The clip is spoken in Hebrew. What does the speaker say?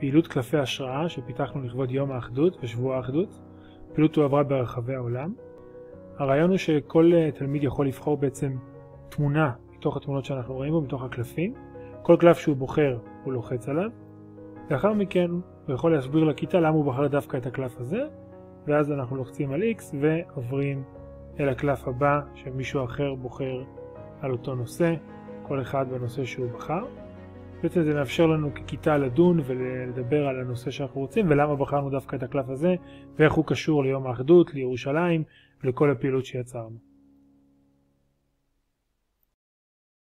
פעילות קלפי השראה שפיתחנו לכבוד יום האחדות ושבוע האחדות. פעילות הועברה ברחבי העולם. הרעיון הוא שכל אה, תלמיד יכול לבחור בעצם תמונה מתוך התמונות שאנחנו רואים בו, מתוך הקלפים. כל קלף שהוא בוחר הוא לוחץ עליו. לאחר מכן הוא יכול להסביר לכיתה למה הוא בחר דווקא את הקלף הזה, ואז אנחנו לוחצים על X ועוברים אל הקלף הבא שמישהו אחר בוחר על אותו נושא, כל אחד בנושא שהוא בחר. בעצם זה מאפשר לנו ככיתה לדון ולדבר על הנושא שאנחנו רוצים ולמה בחרנו דווקא את הקלף הזה ואיך הוא קשור ליום האחדות, לירושלים ולכל הפעילות שיצרנו.